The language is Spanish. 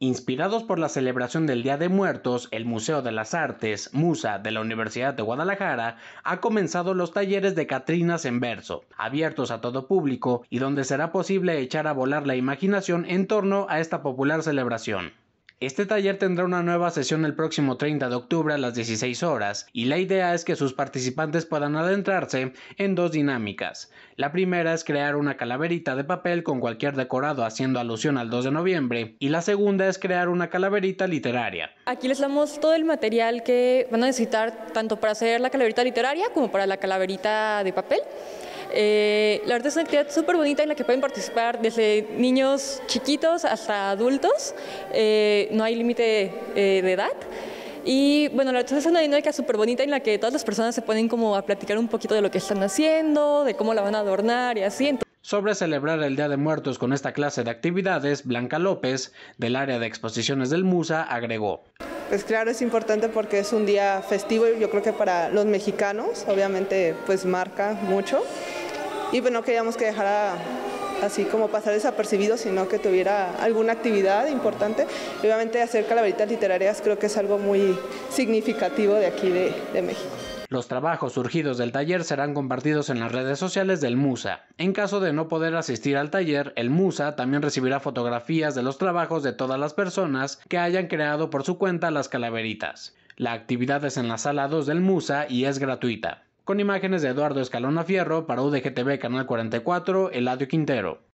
Inspirados por la celebración del Día de Muertos, el Museo de las Artes, Musa, de la Universidad de Guadalajara, ha comenzado los talleres de Catrinas en verso, abiertos a todo público y donde será posible echar a volar la imaginación en torno a esta popular celebración. Este taller tendrá una nueva sesión el próximo 30 de octubre a las 16 horas y la idea es que sus participantes puedan adentrarse en dos dinámicas. La primera es crear una calaverita de papel con cualquier decorado haciendo alusión al 2 de noviembre y la segunda es crear una calaverita literaria. Aquí les damos todo el material que van a necesitar tanto para hacer la calaverita literaria como para la calaverita de papel. Eh, la verdad es una actividad súper bonita en la que pueden participar desde niños chiquitos hasta adultos, eh, no hay límite eh, de edad. Y bueno, la verdad es una dinámica súper bonita en la que todas las personas se pueden como a platicar un poquito de lo que están haciendo, de cómo la van a adornar y así. Sobre celebrar el Día de Muertos con esta clase de actividades, Blanca López, del área de exposiciones del MUSA, agregó. Pues claro, es importante porque es un día festivo y yo creo que para los mexicanos obviamente pues marca mucho y pues no queríamos que dejara así como pasar desapercibido, sino que tuviera alguna actividad importante. obviamente hacer calaveritas literarias creo que es algo muy significativo de aquí de, de México. Los trabajos surgidos del taller serán compartidos en las redes sociales del MUSA. En caso de no poder asistir al taller, el MUSA también recibirá fotografías de los trabajos de todas las personas que hayan creado por su cuenta las calaveritas. La actividad es en la sala 2 del MUSA y es gratuita con imágenes de Eduardo Escalona Fierro para UDGTV Canal 44, Eladio Quintero.